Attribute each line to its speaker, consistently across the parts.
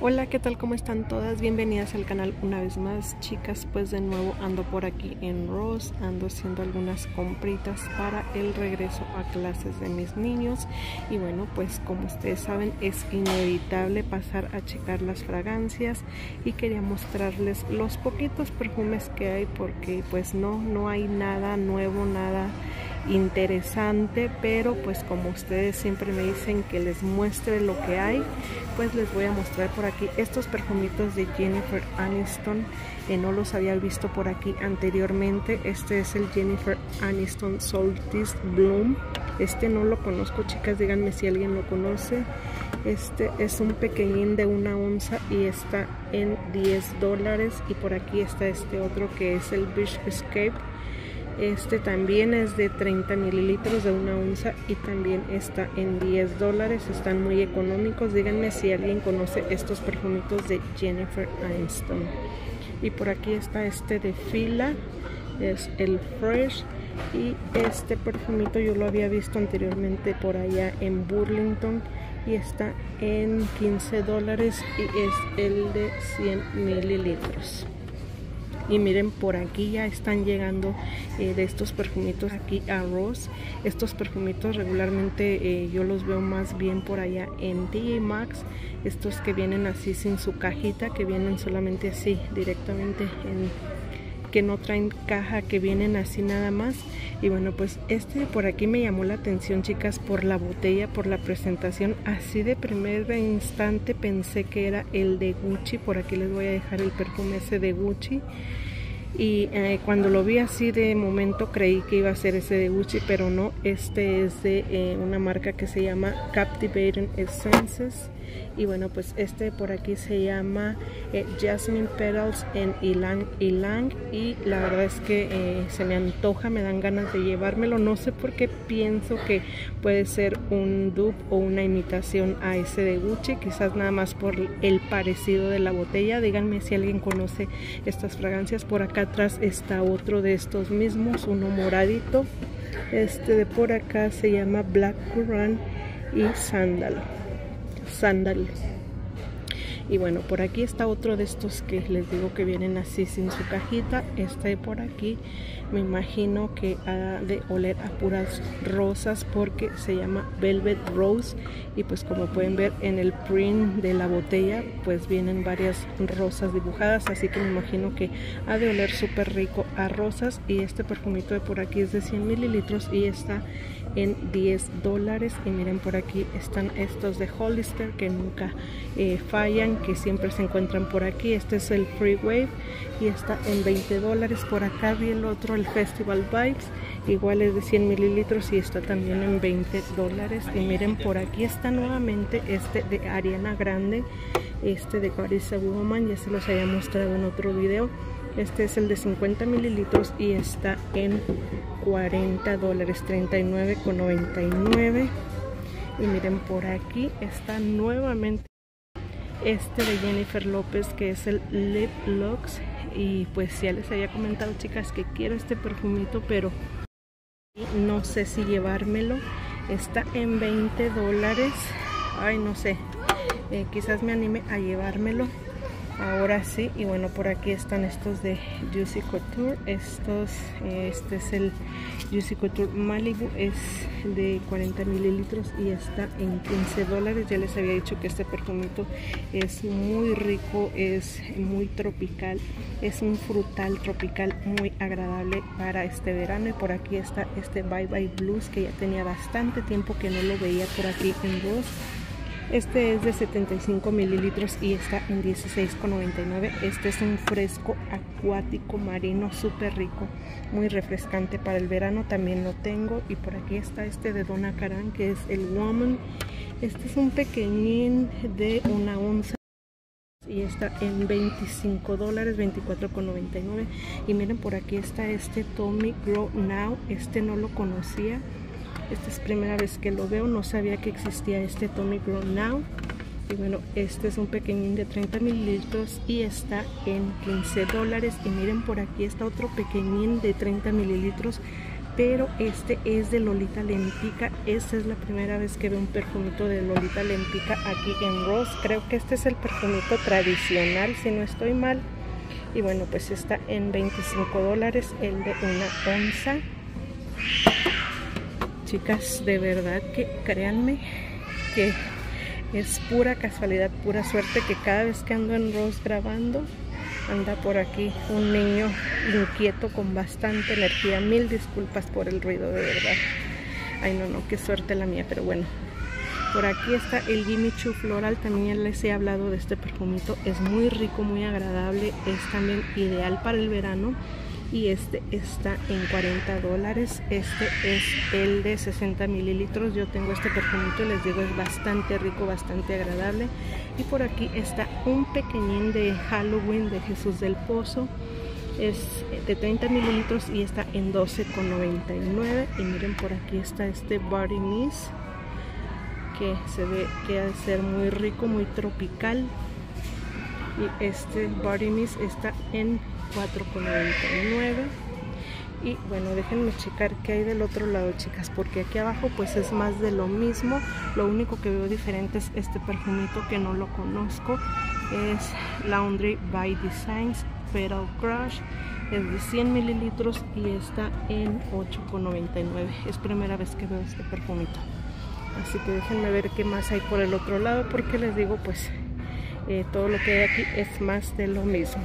Speaker 1: Hola, ¿qué tal? ¿Cómo están todas? Bienvenidas al canal una vez más, chicas. Pues de nuevo ando por aquí en Ross, ando haciendo algunas compritas para el regreso a clases de mis niños. Y bueno, pues como ustedes saben, es inevitable pasar a checar las fragancias y quería mostrarles los poquitos perfumes que hay porque pues no, no hay nada nuevo, nada interesante, pero pues como ustedes siempre me dicen que les muestre lo que hay, pues les voy a mostrar por aquí estos perfumitos de Jennifer Aniston, que no los había visto por aquí anteriormente. Este es el Jennifer Aniston Solstice Bloom. Este no lo conozco, chicas, díganme si alguien lo conoce. Este es un pequeñín de una onza y está en 10 dólares. Y por aquí está este otro que es el Beach Escape este también es de 30 mililitros de una onza y también está en 10 dólares. Están muy económicos. Díganme si alguien conoce estos perfumitos de Jennifer Aniston. Y por aquí está este de fila. Es el Fresh. Y este perfumito yo lo había visto anteriormente por allá en Burlington y está en 15 dólares y es el de 100 mililitros y miren por aquí ya están llegando eh, de estos perfumitos aquí a Rose estos perfumitos regularmente eh, yo los veo más bien por allá en DJ Max estos que vienen así sin su cajita que vienen solamente así directamente en que no traen caja, que vienen así nada más. Y bueno, pues este por aquí me llamó la atención, chicas, por la botella, por la presentación. Así de primer instante pensé que era el de Gucci. Por aquí les voy a dejar el perfume ese de Gucci y eh, cuando lo vi así de momento creí que iba a ser ese de Gucci pero no este es de eh, una marca que se llama Captivating Essences y bueno pues este por aquí se llama eh, Jasmine Petals en Ilang Ilang. Y la verdad es que eh, se me antoja me dan ganas de llevármelo. No sé por qué pienso que puede ser un dupe o una imitación a ese de Gucci. Quizás nada más por el parecido de la botella. Díganme si alguien conoce estas fragancias. Por acá atrás está otro de estos mismos uno moradito. Este de por acá se llama Black Currant y Sandal Sandal. Y bueno, por aquí está otro de estos que les digo que vienen así sin su cajita. Este por aquí me imagino que ha de oler a puras rosas porque se llama Velvet Rose. Y pues como pueden ver en el print de la botella pues vienen varias rosas dibujadas. Así que me imagino que ha de oler súper rico a rosas. Y este perfumito de por aquí es de 100 mililitros y está en 10 dólares. Y miren por aquí están estos de Hollister que nunca eh, fallan que siempre se encuentran por aquí. Este es el Free Wave y está en 20 dólares. Por acá vi el otro el Festival Vibes igual es de 100 mililitros y está también en 20 dólares. Y miren por aquí está nuevamente este de Ariana Grande este de Carissa Woman ya se los había mostrado en otro video este es el de 50 mililitros y está en 40 dólares, 39,99. Y miren, por aquí está nuevamente este de Jennifer López que es el Lip Lux. Y pues ya les había comentado, chicas, que quiero este perfumito, pero no sé si llevármelo. Está en 20 dólares. Ay, no sé. Eh, quizás me anime a llevármelo ahora sí y bueno por aquí están estos de Juicy Couture. Estos este es el Juicy Couture Malibu. Es de 40 mililitros y está en 15 dólares. Ya les había dicho que este perfumito es muy rico es muy tropical es un frutal tropical muy agradable para este verano. Y por aquí está este Bye Bye Blues que ya tenía bastante tiempo que no lo veía por aquí en Ross este es de 75 mililitros y está en 16,99. Este es un fresco acuático marino súper rico, muy refrescante para el verano. También lo tengo. Y por aquí está este de Donna Karan que es el Woman. Este es un pequeñín de una onza y está en 25 dólares 24,99 y miren por aquí está este Tommy Grow Now este no lo conocía esta es primera vez que lo veo, no sabía que existía este Tommy Grown Now. Y bueno, este es un pequeñín de 30 mililitros y está en 15 dólares. Y miren por aquí está otro pequeñín de 30 mililitros pero este es de Lolita Lempica. Esta es la primera vez que veo un perfumito de Lolita Lempica aquí en Ross. Creo que este es el perfumito tradicional, si no estoy mal. Y bueno, pues está en 25 dólares el de una onza. Chicas, de verdad que créanme que es pura casualidad, pura suerte que cada vez que ando en Ross grabando anda por aquí un niño inquieto con bastante energía. Mil disculpas por el ruido, de verdad. Ay, no, no, qué suerte la mía, pero bueno. Por aquí está el Jimmy Floral, también les he hablado de este perfumito. Es muy rico, muy agradable, es también ideal para el verano y este está en 40 dólares. Este es el de 60 mililitros. Yo tengo este perfumito les digo es bastante rico bastante agradable. Y por aquí está un pequeñín de Halloween de Jesús del Pozo. Es de 30 mililitros y está en 12,99 y miren por aquí está este Body Mist que se ve que ha ser muy rico muy tropical y este Body Mist está en 4,99 y bueno déjenme checar qué hay del otro lado chicas porque aquí abajo pues es más de lo mismo. Lo único que veo diferente es este perfumito que no lo conozco. Es Laundry by Designs Petal Crush. Es de 100 mililitros y está en 8,99 es primera vez que veo este perfumito. Así que déjenme ver qué más hay por el otro lado porque les digo pues eh, todo lo que hay aquí es más de lo mismo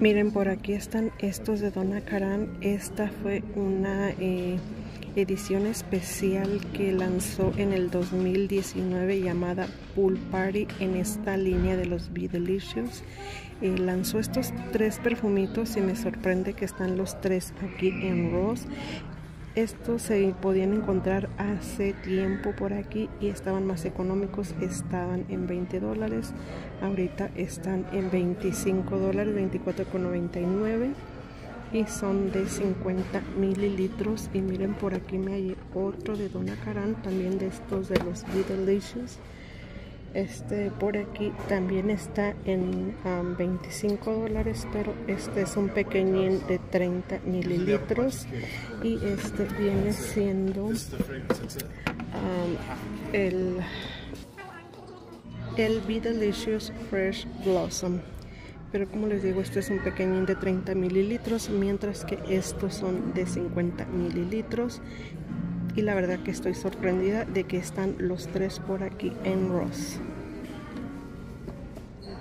Speaker 1: Miren, por aquí están estos de Donna Karan. Esta fue una eh, edición especial que lanzó en el 2019 llamada Pool Party en esta línea de los Be Delicious. Eh, lanzó estos tres perfumitos y me sorprende que están los tres aquí en Ross. Estos se podían encontrar hace tiempo por aquí y estaban más económicos, estaban en 20 dólares, ahorita están en 25 dólares, 24,99 y son de 50 mililitros. Y miren por aquí me hay otro de Donna Karan, también de estos de los Delicious este por aquí también está en 25 dólares, pero este es un pequeñín de 30 mililitros y este viene siendo el, el Be Delicious Fresh Blossom. Pero como les digo, este es un pequeñín de 30 mililitros, mientras que estos son de 50 mililitros y la verdad que estoy sorprendida de que están los tres por aquí en Ross.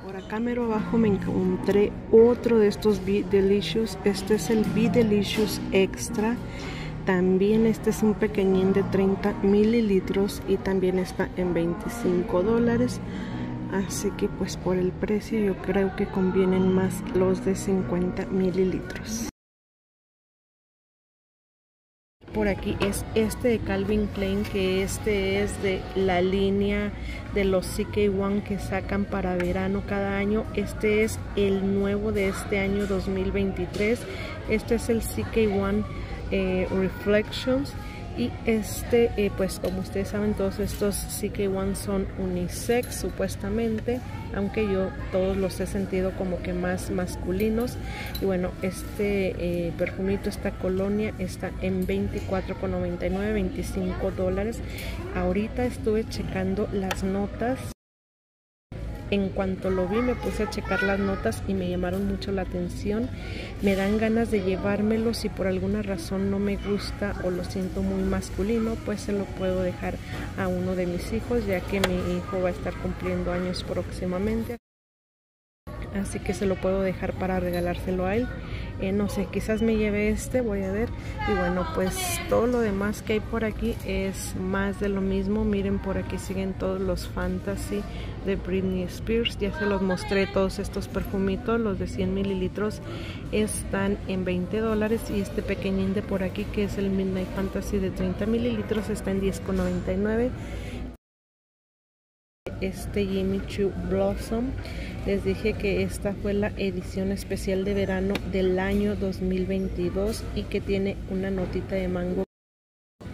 Speaker 1: Por acá mero abajo me encontré otro de estos Be Delicious. Este es el Be Delicious Extra. También este es un pequeñín de 30 mililitros y también está en 25 dólares. Así que pues por el precio yo creo que convienen más los de 50 mililitros por aquí es este de Calvin Klein que este es de la línea de los CK1 que sacan para verano cada año. Este es el nuevo de este año 2023 este es el CK1 eh, Reflections y este eh, pues como ustedes saben todos estos CK1 son unisex supuestamente aunque yo todos los he sentido como que más masculinos. Y bueno este eh, perfumito esta colonia está en 24,99 25 dólares. Ahorita estuve checando las notas en cuanto lo vi me puse a checar las notas y me llamaron mucho la atención. Me dan ganas de llevármelo si por alguna razón no me gusta o lo siento muy masculino, pues se lo puedo dejar a uno de mis hijos ya que mi hijo va a estar cumpliendo años próximamente. Así que se lo puedo dejar para regalárselo a él. Eh, no sé, quizás me lleve este, voy a ver. Y bueno, pues todo lo demás que hay por aquí es más de lo mismo. Miren, por aquí siguen todos los fantasy de Britney Spears. Ya se los mostré todos estos perfumitos, los de 100 mililitros están en 20 dólares. Y este pequeñín de por aquí, que es el Midnight Fantasy de 30 mililitros, está en 10,99 este Jimmy Choo Blossom. Les dije que esta fue la edición especial de verano del año 2022 y que tiene una notita de mango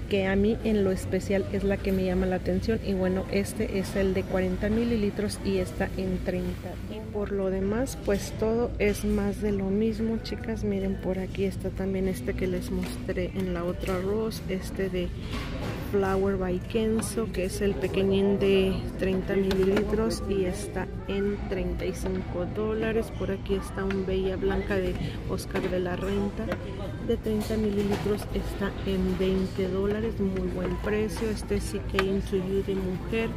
Speaker 1: que a mí en lo especial es la que me llama la atención. Y bueno este es el de 40 mililitros y está en 30 por lo demás pues todo es más de lo mismo chicas. Miren por aquí está también este que les mostré en la otra Rose este de Flower by Kenzo que es el pequeñín de 30 mililitros y está en 35 dólares. Por aquí está un Bella Blanca de Oscar de la Renta. De 30 mililitros está en 20 dólares muy buen precio. Este CK Into You de mujer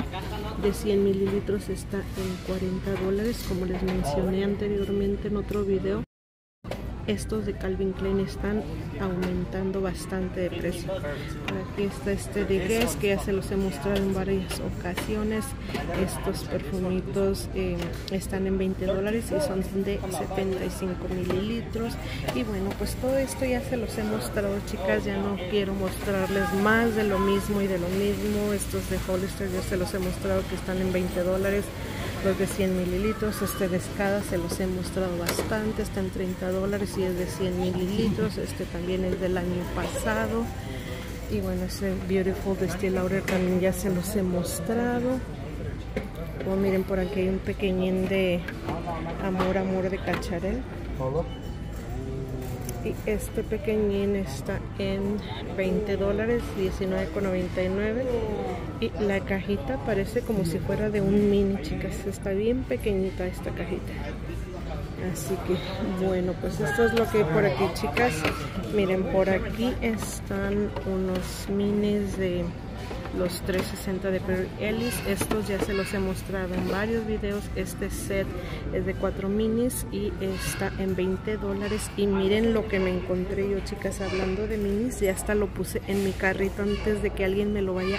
Speaker 1: de 100 mililitros está en 40 dólares como les mencioné anteriormente en otro video estos de Calvin Klein están aumentando bastante de precio. Aquí está este de Guess que ya se los he mostrado en varias ocasiones. Estos perfumitos eh, están en 20 dólares y son de 75 mililitros. Y bueno, pues todo esto ya se los he mostrado, chicas. Ya no quiero mostrarles más de lo mismo y de lo mismo. Estos de Hollister ya se los he mostrado que están en 20 dólares de 100 mililitros este de escada se los he mostrado bastante está en 30 dólares y es de 100 mililitros este también es del año pasado. Y bueno ese beautiful de Steel Lauder también ya se los he mostrado. Como miren por aquí hay un pequeñín de amor amor de cacharel y este pequeñín está en 20 dólares 19,99 y la cajita parece como si fuera de un mini chicas. Está bien pequeñita esta cajita. Así que bueno pues esto es lo que hay por aquí chicas. Miren por aquí están unos minis de los 360 de Perry Ellis. Estos ya se los he mostrado en varios videos. Este set es de 4 minis y está en 20 dólares. Y miren lo que me encontré yo, chicas, hablando de minis. Ya hasta lo puse en mi carrito antes de que alguien me lo vaya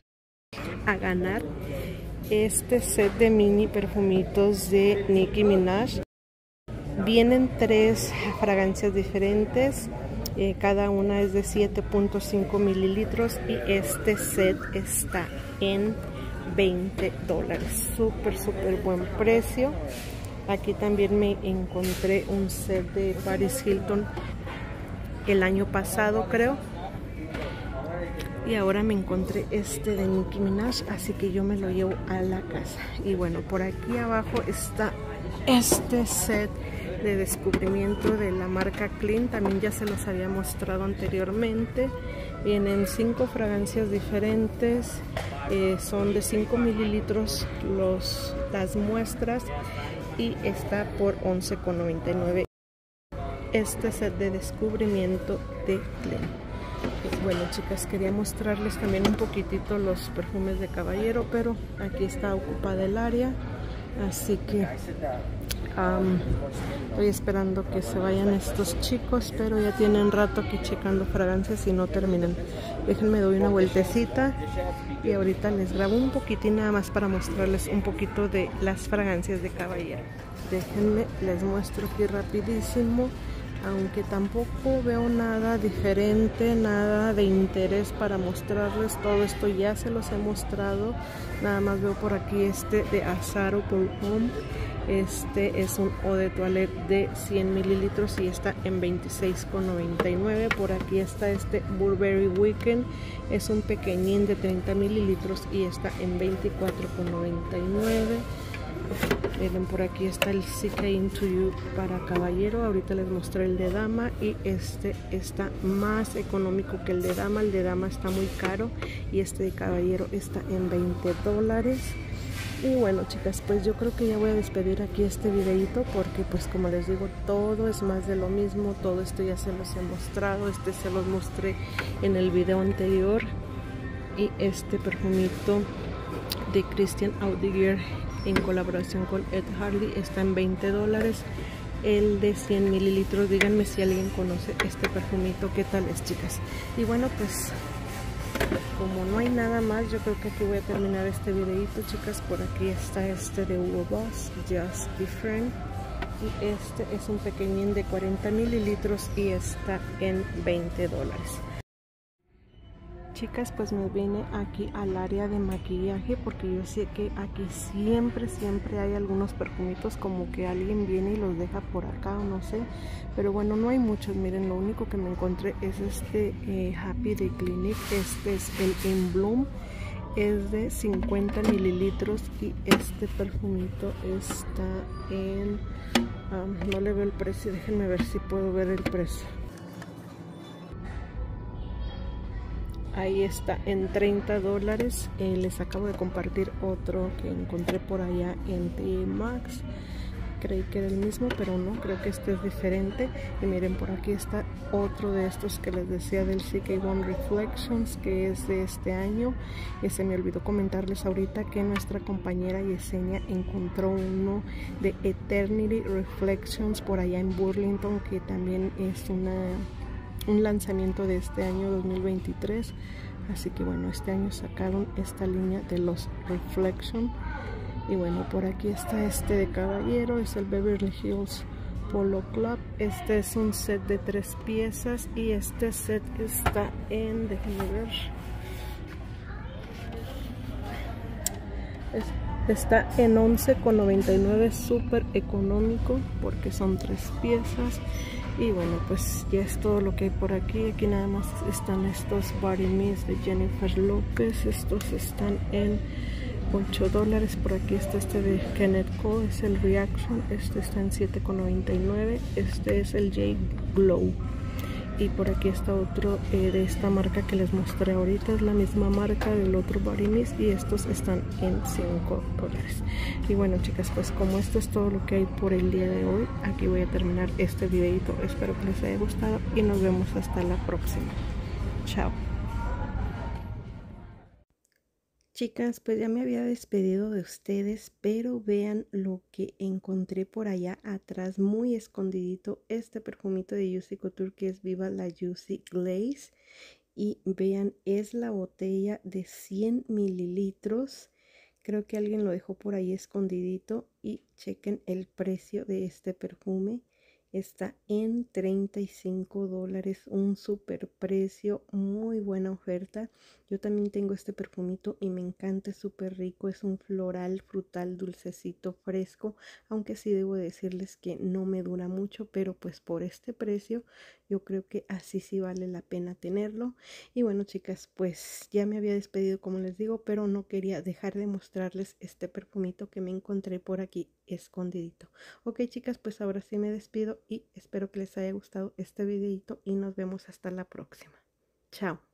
Speaker 1: a ganar. Este set de mini perfumitos de Nicki Minaj. Vienen tres fragancias diferentes eh, cada una es de 7.5 mililitros y este set está en 20 dólares. Súper súper buen precio. Aquí también me encontré un set de Paris Hilton el año pasado creo. Y ahora me encontré este de Nicki Minaj así que yo me lo llevo a la casa. Y bueno por aquí abajo está este set de descubrimiento de la marca Clean. También ya se los había mostrado anteriormente. Vienen cinco fragancias diferentes. Eh, son de 5 mililitros los, las muestras y está por 11,99 este set de descubrimiento de Clean. Bueno chicas, quería mostrarles también un poquitito los perfumes de caballero, pero aquí está ocupada el área, así que estoy esperando que se vayan estos chicos, pero ya tienen rato aquí checando fragancias y no terminan. Déjenme doy una vueltecita y ahorita les grabo un poquitín nada más para mostrarles un poquito de las fragancias de caballero. Déjenme, les muestro aquí rapidísimo aunque tampoco veo nada diferente, nada de interés para mostrarles todo esto, ya se los he mostrado, nada más veo por aquí este de Azaro este es un eau de toilette de 100 mililitros y está en 26,99. Por aquí está este Burberry Weekend. Es un pequeñín de 30 mililitros y está en 24,99. Miren, por aquí está el CK Into You para caballero. Ahorita les mostré el de dama y este está más económico que el de dama. El de dama está muy caro y este de caballero está en 20 dólares. Y bueno chicas, pues yo creo que ya voy a despedir aquí este videito porque pues como les digo, todo es más de lo mismo, todo esto ya se los he mostrado, este se los mostré en el video anterior. Y este perfumito de Christian Audigier en colaboración con Ed Hardy está en 20 dólares el de 100 mililitros. Díganme si alguien conoce este perfumito. Qué tal es chicas y bueno pues como no hay nada más yo creo que aquí voy a terminar este videito chicas. Por aquí está este de Hugo Boss Just Different. Y este es un pequeñín de 40 mililitros y está en 20 dólares chicas pues me vine aquí al área de maquillaje porque yo sé que aquí siempre siempre hay algunos perfumitos como que alguien viene y los deja por acá o no sé. Pero bueno no hay muchos. Miren lo único que me encontré es este eh, Happy de Clinique. Este es el In Bloom. Es de 50 mililitros y este perfumito está en um, no le veo el precio. Déjenme ver si puedo ver el precio ahí está en 30 dólares. Eh, les acabo de compartir otro que encontré por allá en T-Max. Creí que era el mismo pero no creo que este es diferente. Y miren por aquí está otro de estos que les decía del CK1 Reflections que es de este año. Y se me olvidó comentarles ahorita que nuestra compañera Yesenia encontró uno de Eternity Reflections por allá en Burlington que también es una un lanzamiento de este año 2023 así que bueno este año sacaron esta línea de los Reflection. Y bueno por aquí está este de caballero es el Beverly Hills Polo Club. Este es un set de tres piezas y este set está en déjenme ver. Está en 11,99 súper económico porque son tres piezas y bueno pues ya es todo lo que hay por aquí. Aquí nada más están estos body mist de Jennifer López. Estos están en 8 dólares. Por aquí está este de Kenneth Cole es el Reaction. Este está en 7,99 este es el J Glow y por aquí está otro eh, de esta marca que les mostré ahorita. Es la misma marca del otro body mist y estos están en 5 dólares. Y bueno chicas pues como esto es todo lo que hay por el día de hoy aquí voy a terminar este videito. Espero que les haya gustado y nos vemos hasta la próxima. Chao Chicas, pues ya me había despedido de ustedes, pero vean lo que encontré por allá atrás, muy escondidito, este perfumito de Juicy Couture que es Viva la Juicy Glaze. Y vean, es la botella de 100 mililitros. Creo que alguien lo dejó por ahí escondidito y chequen el precio de este perfume está en 35 dólares un super precio muy buena oferta. Yo también tengo este perfumito y me encanta súper rico es un floral frutal dulcecito fresco aunque sí debo decirles que no me dura mucho pero pues por este precio yo creo que así sí vale la pena tenerlo. Y bueno chicas pues ya me había despedido como les digo pero no quería dejar de mostrarles este perfumito que me encontré por aquí escondidito ok chicas pues ahora sí me despido y espero que les haya gustado este videito y nos vemos hasta la próxima. Chao.